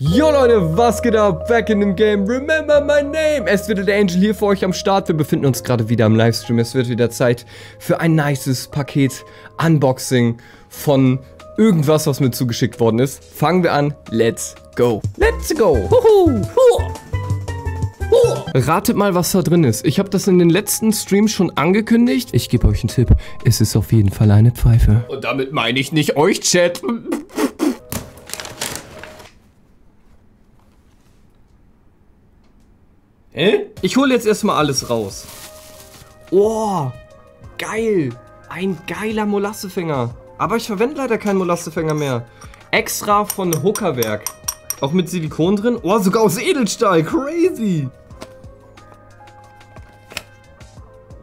Jo Leute, was geht ab? Back in dem Game. Remember my name. Es wird der Angel hier für euch am Start. Wir befinden uns gerade wieder im Livestream. Es wird wieder Zeit für ein nices Paket Unboxing von irgendwas, was mir zugeschickt worden ist. Fangen wir an. Let's go. Let's go. Huhu. Ratet mal, was da drin ist. Ich habe das in den letzten Streams schon angekündigt. Ich gebe euch einen Tipp. Es ist auf jeden Fall eine Pfeife. Und damit meine ich nicht euch, Chat. Hä? Ich hole jetzt erstmal alles raus. Oh, geil. Ein geiler Molassefänger. Aber ich verwende leider keinen Molassefänger mehr. Extra von Hookerwerk. Auch mit Silikon drin. Oh, sogar aus Edelstahl. Crazy.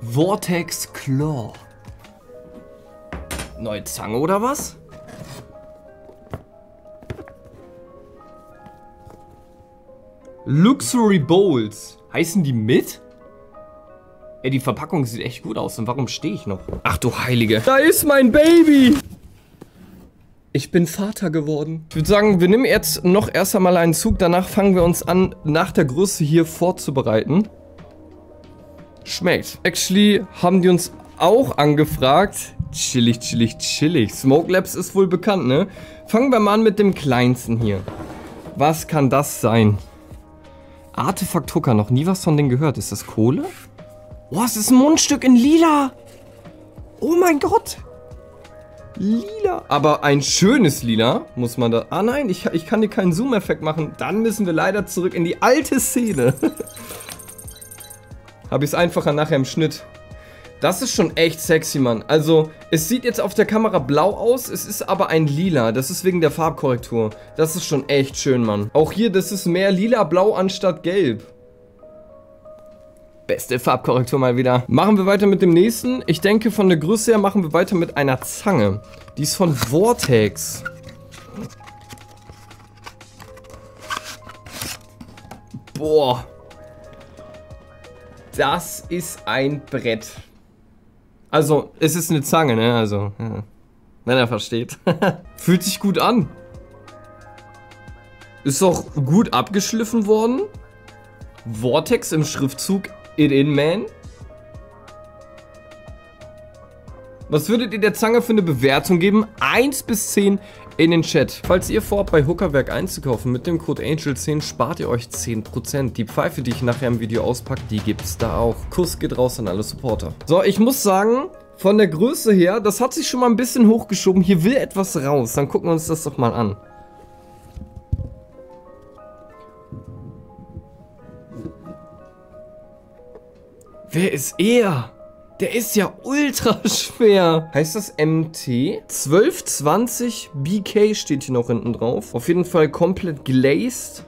Vortex Claw. Neue Zange oder was? Luxury Bowls. Heißen die mit? Ey, die Verpackung sieht echt gut aus. Und warum stehe ich noch? Ach du Heilige. Da ist mein Baby. Ich bin Vater geworden. Ich würde sagen, wir nehmen jetzt noch erst einmal einen Zug. Danach fangen wir uns an, nach der Größe hier vorzubereiten. Schmeckt. Actually haben die uns auch angefragt. Chillig, chillig, chillig. Smoke Labs ist wohl bekannt, ne? Fangen wir mal an mit dem kleinsten hier. Was kann das sein? Artefakt Hooker, noch nie was von denen gehört. Ist das Kohle? Oh, es ist ein Mundstück in lila. Oh mein Gott. Lila. Aber ein schönes Lila, muss man da... Ah nein, ich, ich kann dir keinen Zoom-Effekt machen. Dann müssen wir leider zurück in die alte Szene. Habe ich es einfacher nachher im Schnitt. Das ist schon echt sexy, Mann. Also, es sieht jetzt auf der Kamera blau aus, es ist aber ein lila. Das ist wegen der Farbkorrektur. Das ist schon echt schön, Mann. Auch hier, das ist mehr lila-blau anstatt gelb. Beste Farbkorrektur mal wieder. Machen wir weiter mit dem nächsten. Ich denke, von der Größe her machen wir weiter mit einer Zange. Die ist von Vortex. Boah. Das ist ein Brett. Also, es ist eine Zange, ne? Also, ja. wenn er versteht. Fühlt sich gut an. Ist auch gut abgeschliffen worden. Vortex im Schriftzug It In Man. Was würdet ihr der Zange für eine Bewertung geben? 1 bis 10 in den Chat. Falls ihr vorhabt, bei Hookerwerk einzukaufen, mit dem Code ANGEL10 spart ihr euch 10%. Die Pfeife, die ich nachher im Video auspacke, die gibt es da auch. Kuss geht raus an alle Supporter. So, ich muss sagen, von der Größe her, das hat sich schon mal ein bisschen hochgeschoben. Hier will etwas raus. Dann gucken wir uns das doch mal an. Wer ist er? Der ist ja ultra schwer. Heißt das MT? 1220 BK steht hier noch hinten drauf. Auf jeden Fall komplett glazed.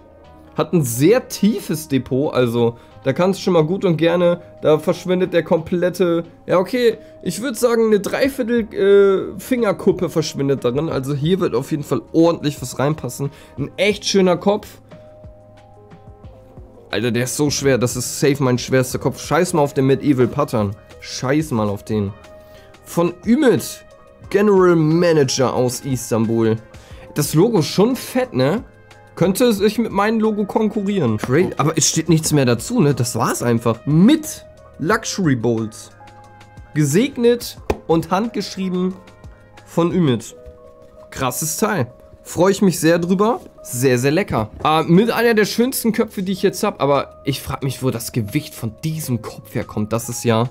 Hat ein sehr tiefes Depot, also da kann es schon mal gut und gerne, da verschwindet der komplette, ja okay, ich würde sagen eine Dreiviertel äh, Fingerkuppe verschwindet darin, also hier wird auf jeden Fall ordentlich was reinpassen. Ein echt schöner Kopf. Alter, der ist so schwer, das ist safe mein schwerster Kopf. Scheiß mal auf den Medieval Pattern. Scheiß mal auf den. Von Ümit, General Manager aus Istanbul. Das Logo ist schon fett, ne? Könnte sich mit meinem Logo konkurrieren. Aber es steht nichts mehr dazu, ne? Das war's einfach. Mit Luxury Bowls. Gesegnet und handgeschrieben von Ümit. Krasses Teil. Freue ich mich sehr drüber. Sehr, sehr lecker. Äh, mit einer der schönsten Köpfe, die ich jetzt habe. Aber ich frage mich, wo das Gewicht von diesem Kopf herkommt. Das ist ja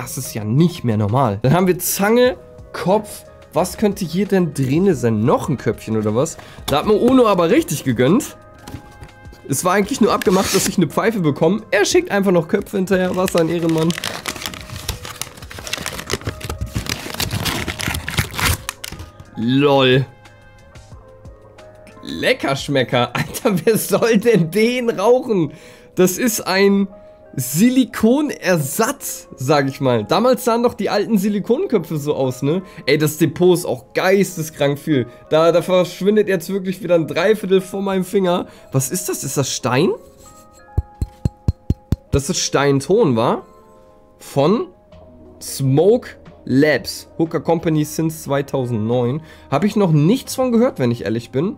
das ist ja nicht mehr normal. Dann haben wir Zange, Kopf. Was könnte hier denn drin sein? Noch ein Köpfchen oder was? Da hat mir Ono aber richtig gegönnt. Es war eigentlich nur abgemacht, dass ich eine Pfeife bekomme. Er schickt einfach noch Köpfe hinterher. Was ein Ehrenmann. LOL. Leckerschmecker. Alter, wer soll denn den rauchen? Das ist ein Silikonersatz, sag ich mal. Damals sahen doch die alten Silikonköpfe so aus, ne? Ey, das Depot ist auch geisteskrank viel. Da, da verschwindet jetzt wirklich wieder ein Dreiviertel vor meinem Finger. Was ist das? Ist das Stein? Das ist Steinton, wa? Von Smoke Labs. Hooker Company since 2009. Habe ich noch nichts von gehört, wenn ich ehrlich bin.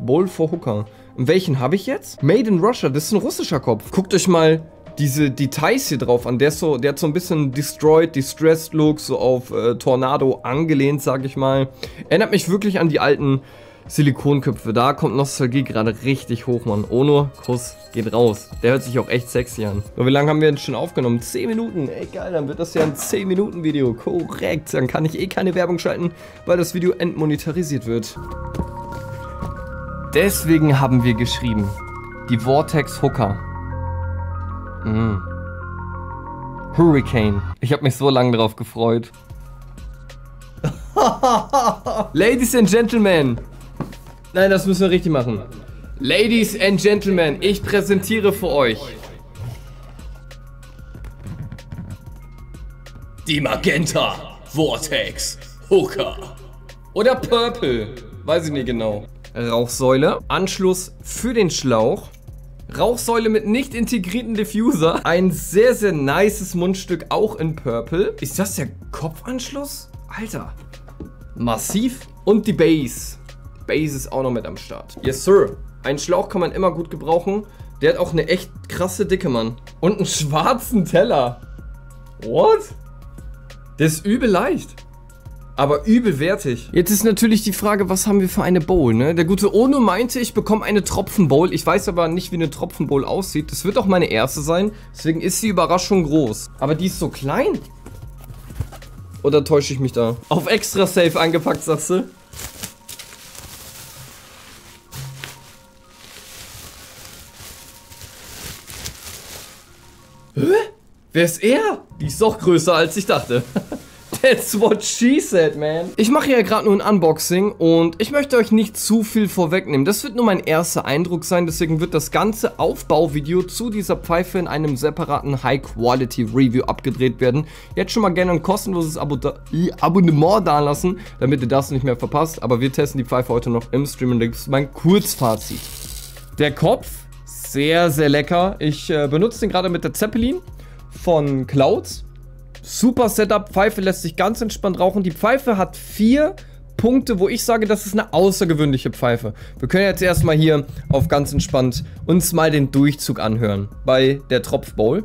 Bowl for Hooker. Welchen habe ich jetzt? Made in Russia, das ist ein russischer Kopf. Guckt euch mal diese Details hier drauf an. Der, so, der hat so ein bisschen Destroyed, Distressed Look, so auf äh, Tornado angelehnt, sag ich mal. Erinnert mich wirklich an die alten Silikonköpfe. Da kommt Nostalgie gerade richtig hoch, Mann. Ono, Kuss, geht raus. Der hört sich auch echt sexy an. So, wie lange haben wir denn schon aufgenommen? 10 Minuten. Ey, geil, dann wird das ja ein 10 Minuten Video. Korrekt. Dann kann ich eh keine Werbung schalten, weil das Video entmonetarisiert wird. Deswegen haben wir geschrieben. Die Vortex Hooker. Mm. Hurricane. Ich habe mich so lange darauf gefreut. Ladies and Gentlemen, Nein, das müssen wir richtig machen. Ladies and Gentlemen, ich präsentiere für euch die Magenta Vortex Hooker. Oder Purple, weiß ich nicht genau. Rauchsäule, Anschluss für den Schlauch, Rauchsäule mit nicht integrierten Diffuser, ein sehr, sehr nices Mundstück, auch in Purple. Ist das der Kopfanschluss? Alter, massiv. Und die Base. Base ist auch noch mit am Start. Yes, Sir. Ein Schlauch kann man immer gut gebrauchen. Der hat auch eine echt krasse Dicke, Mann. Und einen schwarzen Teller. What? Der ist übel leicht. Aber übel wertig. Jetzt ist natürlich die Frage, was haben wir für eine Bowl, ne? Der gute Ono meinte, ich bekomme eine Tropfenbowl. Ich weiß aber nicht, wie eine Tropfenbowl aussieht. Das wird auch meine erste sein. Deswegen ist die Überraschung groß. Aber die ist so klein. Oder täusche ich mich da? Auf extra safe eingepackt, sagst du? Hä? Wer ist er? Die ist doch größer als ich dachte. That's what she said, man. Ich mache ja gerade nur ein Unboxing und ich möchte euch nicht zu viel vorwegnehmen. Das wird nur mein erster Eindruck sein, deswegen wird das ganze Aufbauvideo zu dieser Pfeife in einem separaten High-Quality-Review abgedreht werden. Jetzt schon mal gerne ein kostenloses Abo da Abonnement dalassen, damit ihr das nicht mehr verpasst. Aber wir testen die Pfeife heute noch im Stream und das ist mein Kurzfazit. Der Kopf sehr, sehr lecker. Ich äh, benutze den gerade mit der Zeppelin von Clouds. Super Setup. Pfeife lässt sich ganz entspannt rauchen. Die Pfeife hat vier Punkte, wo ich sage, das ist eine außergewöhnliche Pfeife. Wir können jetzt erstmal hier auf ganz entspannt uns mal den Durchzug anhören bei der Tropfbowl.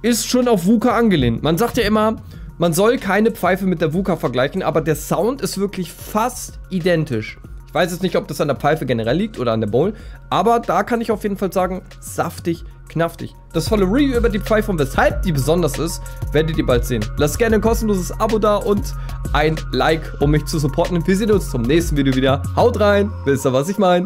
Ist schon auf VUCA angelehnt. Man sagt ja immer, man soll keine Pfeife mit der VUCA vergleichen, aber der Sound ist wirklich fast identisch. Weiß jetzt nicht, ob das an der Pfeife generell liegt oder an der Bowl, aber da kann ich auf jeden Fall sagen, saftig, knaftig. Das volle Review über die Pfeife und weshalb die besonders ist, werdet ihr bald sehen. Lasst gerne ein kostenloses Abo da und ein Like, um mich zu supporten. Wir sehen uns zum nächsten Video wieder. Haut rein, wisst ihr, was ich meine?